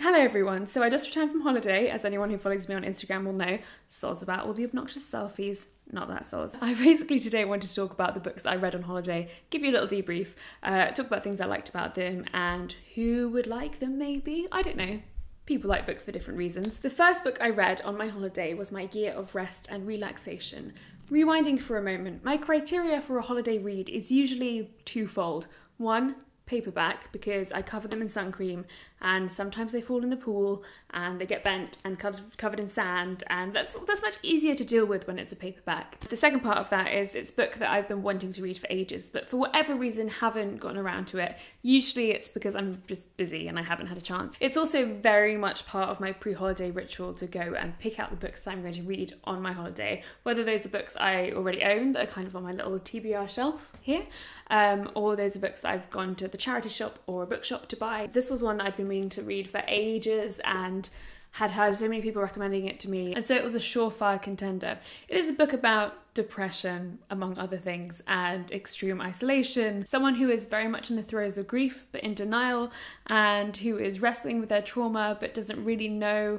Hello everyone. So I just returned from holiday, as anyone who follows me on Instagram will know. Soz about all the obnoxious selfies. Not that soz. I basically today wanted to talk about the books I read on holiday, give you a little debrief, uh, talk about things I liked about them and who would like them maybe. I don't know. People like books for different reasons. The first book I read on my holiday was My Year of Rest and Relaxation. Rewinding for a moment, my criteria for a holiday read is usually twofold. One, paperback because I cover them in sun cream and sometimes they fall in the pool and they get bent and covered in sand and that's that's much easier to deal with when it's a paperback. The second part of that is it's a book that I've been wanting to read for ages but for whatever reason haven't gotten around to it. Usually it's because I'm just busy and I haven't had a chance. It's also very much part of my pre-holiday ritual to go and pick out the books that I'm going to read on my holiday, whether those are books I already own that are kind of on my little TBR shelf here um, or those are books that I've gone to the charity shop or a bookshop to buy. This was one that I'd been meaning to read for ages and had heard so many people recommending it to me, and so it was a surefire contender. It is a book about depression, among other things, and extreme isolation. Someone who is very much in the throes of grief but in denial, and who is wrestling with their trauma but doesn't really know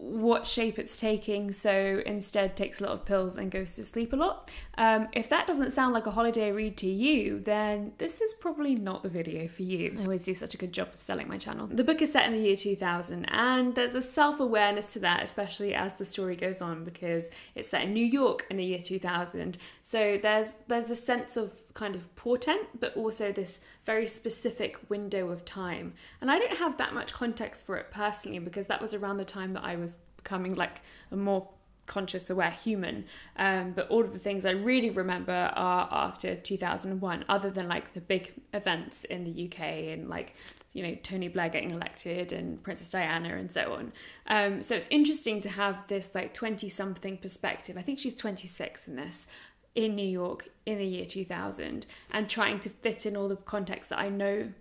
what shape it's taking, so instead takes a lot of pills and goes to sleep a lot. Um, if that doesn't sound like a holiday read to you, then this is probably not the video for you. I always do such a good job of selling my channel. The book is set in the year 2000, and there's a self awareness to that, especially as the story goes on, because it's set in New York in the year 2000. So there's there's a sense of kind of portent, but also this very specific window of time. And I don't have that much context for it personally because that was around the time that I was becoming like a more conscious, aware human. Um, but all of the things I really remember are after 2001, other than like the big events in the UK and like, you know, Tony Blair getting elected and Princess Diana and so on. Um, so it's interesting to have this like 20 something perspective. I think she's 26 in this in New York in the year 2000 and trying to fit in all the context that I know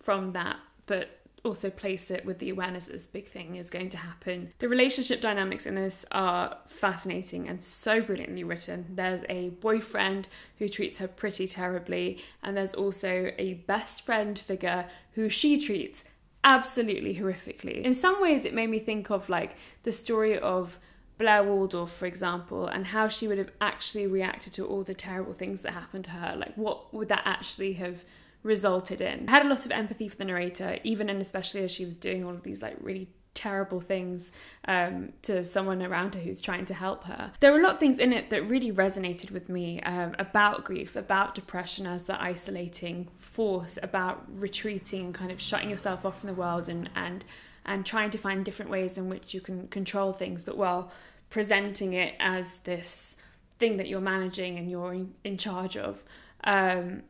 from that, but also place it with the awareness that this big thing is going to happen. The relationship dynamics in this are fascinating and so brilliantly written. There's a boyfriend who treats her pretty terribly, and there's also a best friend figure who she treats absolutely horrifically. In some ways, it made me think of like the story of Blair Waldorf, for example, and how she would have actually reacted to all the terrible things that happened to her. Like, what would that actually have resulted in? I had a lot of empathy for the narrator, even and especially as she was doing all of these, like, really terrible things um, to someone around her who's trying to help her. There were a lot of things in it that really resonated with me um, about grief, about depression as the isolating force, about retreating and kind of shutting yourself off from the world and, and and trying to find different ways in which you can control things, but while presenting it as this thing that you're managing and you're in, charge of. Um,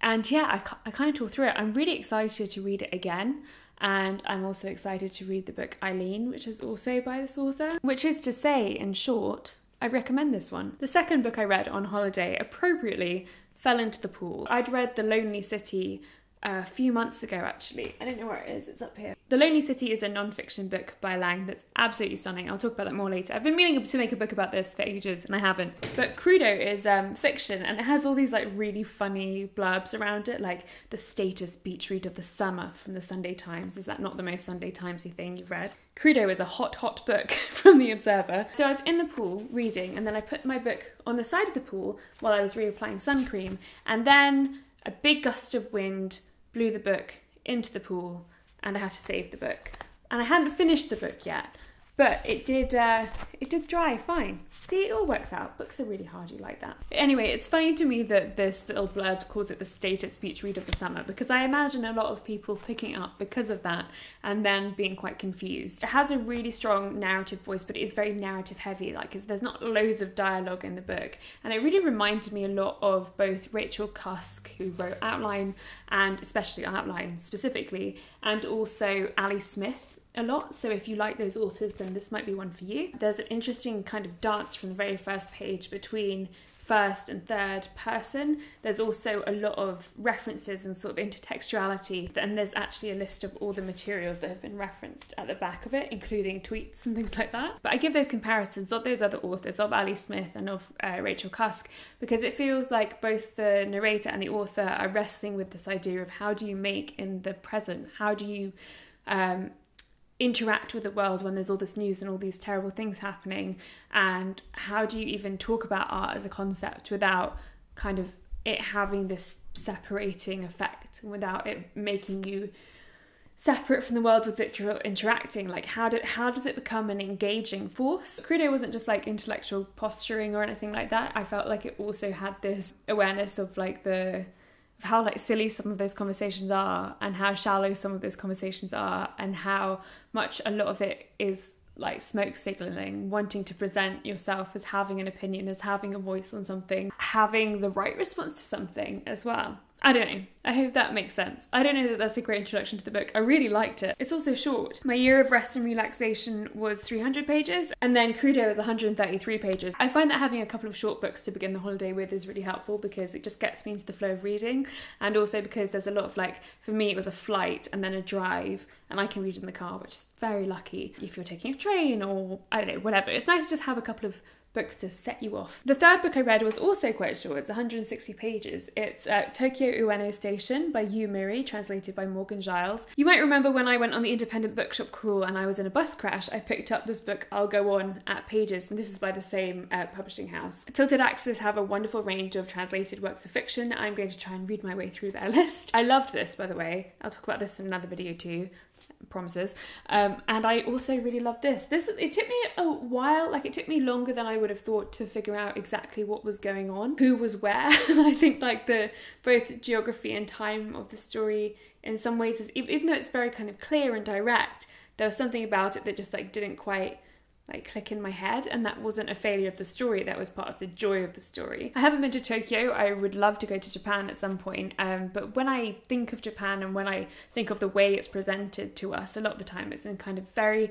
and yeah, I, I kind of tore through it. I'm really excited to read it again. And I'm also excited to read the book Eileen, which is also by this author. Which is to say, in short, I recommend this one. The second book I read on holiday appropriately fell into the pool. I'd read The Lonely City a few months ago, actually. I don't know where it is, it's up here. The Lonely City is a non fiction book by Laing that's absolutely stunning. I'll talk about that more later. I've been meaning to make a book about this for ages and I haven't. But Crudo is um, fiction and it has all these like really funny blurbs around it, like the status beach read of the summer from the Sunday Times. Is that not the most Sunday Timesy thing you've read? Crudo is a hot, hot book from The Observer. So I was in the pool reading and then I put my book on the side of the pool while I was reapplying sun cream and then a big gust of wind blew the book into the pool and I had to save the book. And I hadn't finished the book yet, but it did uh, it did dry fine. See, it all works out. Books are really hardy like that. Anyway, it's funny to me that this little blurb calls it the status beach read of the summer because I imagine a lot of people picking up because of that and then being quite confused. It has a really strong narrative voice, but it is very narrative heavy. Like there's not loads of dialogue in the book, and it really reminded me a lot of both Rachel Cusk, who wrote Outline, and especially Outline specifically, and also Ali Smith, a lot. So if you like those authors, then this might be one for you. There's an interesting kind of dance from the very first page between first and third person. There's also a lot of references and sort of intertextuality, and there's actually a list of all the materials that have been referenced at the back of it, including tweets and things like that. But I give those comparisons of those other authors, of Ali Smith and of uh, Rachel Cusk, because it feels like both the narrator and the author are wrestling with this idea of how do you make in the present, how do you um, interact with the world when there's all this news and all these terrible things happening? And how do you even talk about art as a concept without kind of it having this separating effect without it making you separate from the world with which you're interacting? Like how did how does it become an engaging force? Crudo wasn't just like intellectual posturing or anything like that. I felt like it also had this awareness of like the of how like silly some of those conversations are and how shallow some of those conversations are and how much a lot of it is like smoke signaling, wanting to present yourself as having an opinion, as having a voice on something, having the right response to something as well. I don't know. I hope that makes sense. I don't know that that's a great introduction to the book. I really liked it. It's also short. My year of rest and relaxation was 300 pages, and then Crudo is 133 pages. I find that having a couple of short books to begin the holiday with is really helpful because it just gets me into the flow of reading, and also because there's a lot of like, for me, it was a flight and then a drive, and I can read in the car, which is very lucky if you're taking a train or I don't know, whatever. It's nice to just have a couple of books to set you off. The third book I read was also quite short, it's 160 pages. It's uh, Tokyo Ueno Station by Yu Miri, translated by Morgan Giles. You might remember when I went on the independent bookshop crawl and I was in a bus crash, I picked up this book, I'll Go On, at Pages, and this is by the same uh, publishing house. Tilted Axis have a wonderful range of translated works of fiction. I'm going to try and read my way through their list. I loved this, by the way. I'll talk about this in another video too promises. Um, and I also really love this. This it took me a while, like it took me longer than I would have thought to figure out exactly what was going on, who was where. I think like the both geography and time of the story in some ways is even though it's very kind of clear and direct, there was something about it that just like didn't quite like click in my head and that wasn't a failure of the story that was part of the joy of the story. I haven't been to tokyo. I would love to go to japan at some point um, but when i think of japan and when i think of the way it's presented to us a lot of the time it's in kind of very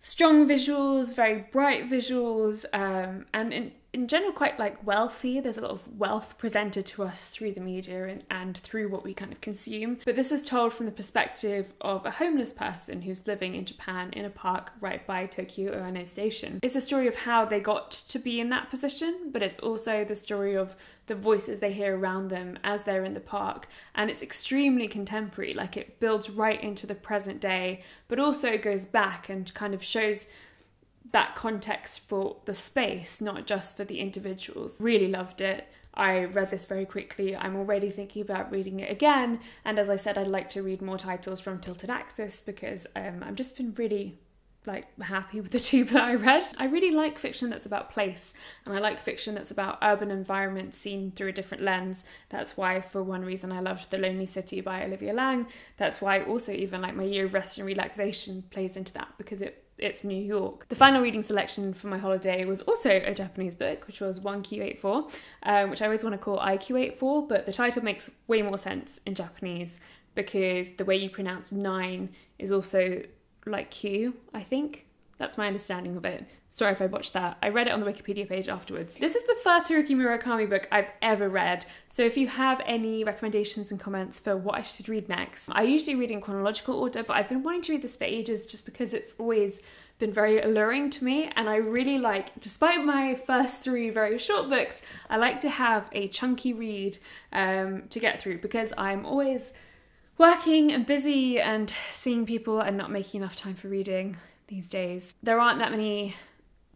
strong visuals very bright visuals um, and in, in general quite like wealthy. There's a lot of wealth presented to us through the media and, and through what we kind of consume. But this is told from the perspective of a homeless person who's living in Japan in a park right by Tokyo Ueno Station. It's a story of how they got to be in that position, but it's also the story of the voices they hear around them as they're in the park. And it's extremely contemporary, like it builds right into the present day, but also goes back and kind of shows that context for the space, not just for the individuals. Really loved it. I read this very quickly. I'm already thinking about reading it again. And as I said, I'd like to read more titles from Tilted Axis because um, I've just been really like happy with the two that I read. I really like fiction that's about place and I like fiction that's about urban environment seen through a different lens. That's why for one reason I loved The Lonely City by Olivia Laing. That's why also even like my year of rest and relaxation plays into that because it it's New York. The final reading selection for my holiday was also a Japanese book, which was 1Q84, um, which I always want to call IQ84, but the title makes way more sense in Japanese because the way you pronounce nine is also like Q, I think. That's my understanding of it. Sorry if I botched that. I read it on the Wikipedia page afterwards. This is the first Haruki Murakami book I've ever read, so if you have any recommendations and comments for what I should read next, I usually read in chronological order, but I've been wanting to read this for ages just because it's always been very alluring to me and I really like, despite my first three very short books, I like to have a chunky read um, to get through because I'm always working and busy and seeing people and not making enough time for reading these days. There aren't that many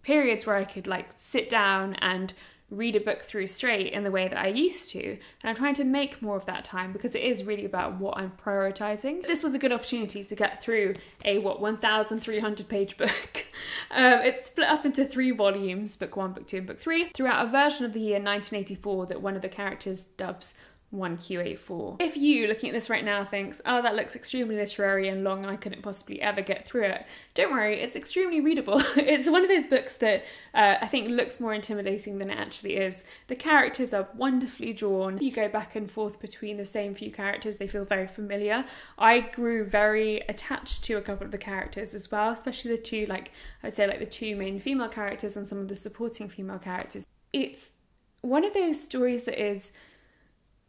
periods where I could like sit down and read a book through straight in the way that I used to. And I'm trying to make more of that time because it is really about what I'm prioritizing. This was a good opportunity to get through a what 1,300 page book. um, it's split up into three volumes, book one, book two, and book three, throughout a version of the year 1984 that one of the characters dubs 1Q84. If you, looking at this right now, thinks, oh, that looks extremely literary and long and I couldn't possibly ever get through it, don't worry, it's extremely readable. it's one of those books that uh, I think looks more intimidating than it actually is. The characters are wonderfully drawn. You go back and forth between the same few characters, they feel very familiar. I grew very attached to a couple of the characters as well, especially the two, like, I would say, like the two main female characters and some of the supporting female characters. It's one of those stories that is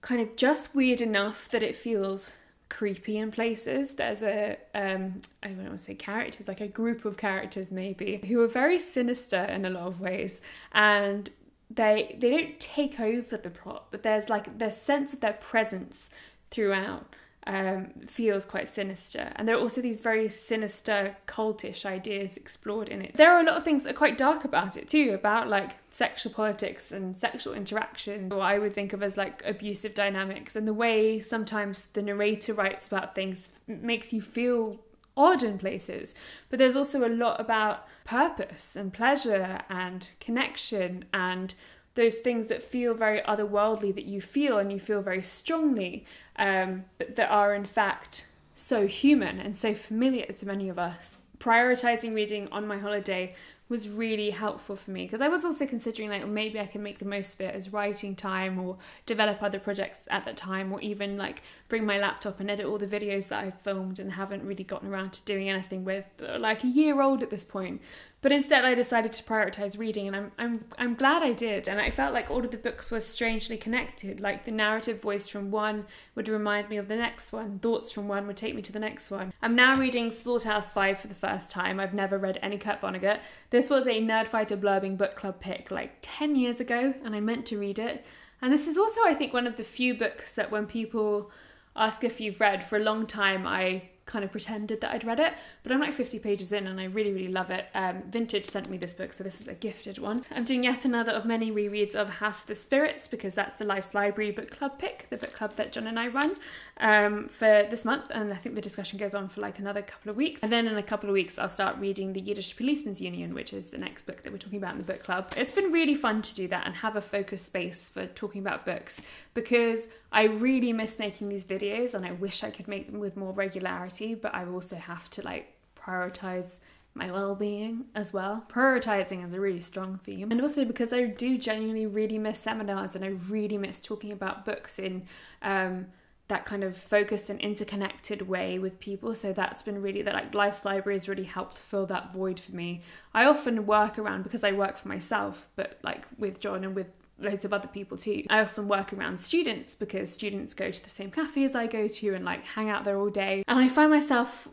kind of just weird enough that it feels creepy in places. There's a um I don't want to say characters, like a group of characters maybe, who are very sinister in a lot of ways. And they they don't take over the plot, but there's like there's sense of their presence throughout. Um, feels quite sinister. And there are also these very sinister, cultish ideas explored in it. There are a lot of things that are quite dark about it too, about like sexual politics and sexual interaction, or I would think of as like abusive dynamics, and the way sometimes the narrator writes about things makes you feel odd in places. But there's also a lot about purpose and pleasure and connection and those things that feel very otherworldly that you feel and you feel very strongly, um, but that are in fact so human and so familiar to many of us. Prioritizing reading on my holiday was really helpful for me because I was also considering like well, maybe I can make the most of it as writing time or develop other projects at that time or even like bring my laptop and edit all the videos that I've filmed and haven't really gotten around to doing anything with like a year old at this point but instead, I decided to prioritize reading, and I'm I'm I'm glad I did. And I felt like all of the books were strangely connected. Like the narrative voice from one would remind me of the next one. Thoughts from one would take me to the next one. I'm now reading Slaughterhouse Five for the first time. I've never read any Kurt Vonnegut. This was a Nerdfighter Blurbing book club pick like ten years ago, and I meant to read it. And this is also, I think, one of the few books that when people ask if you've read for a long time, I kind of pretended that I'd read it, but I'm like 50 pages in and I really, really love it. Um, Vintage sent me this book, so this is a gifted one. I'm doing yet another of many rereads of House of the Spirits because that's the Life's Library book club pick, the book club that John and I run um, for this month, and I think the discussion goes on for like another couple of weeks. And then in a couple of weeks, I'll start reading the Yiddish Policeman's Union, which is the next book that we're talking about in the book club. It's been really fun to do that and have a focus space for talking about books because I really miss making these videos and I wish I could make them with more regularity, but I also have to like prioritize my well-being as well. Prioritizing is a really strong theme. And also because I do genuinely really miss seminars and I really miss talking about books in um, that kind of focused and interconnected way with people. So that's been really that like Life's Library has really helped fill that void for me. I often work around because I work for myself, but like with John and with loads of other people too. I often work around students because students go to the same cafe as I go to and like hang out there all day. And I find myself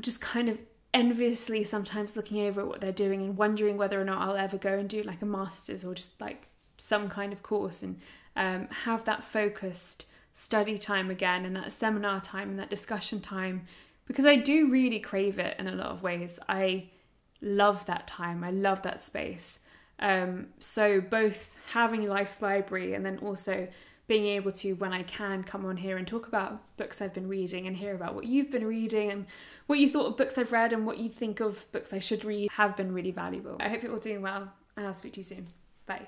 just kind of enviously sometimes looking over at what they're doing and wondering whether or not I'll ever go and do like a master's or just like some kind of course and um, have that focused study time again and that seminar time and that discussion time because I do really crave it in a lot of ways. I love that time, I love that space. Um, so both having life's library and then also being able to, when I can, come on here and talk about books I've been reading and hear about what you've been reading and what you thought of books I've read and what you think of books I should read have been really valuable. I hope you're all doing well and I'll speak to you soon. Bye.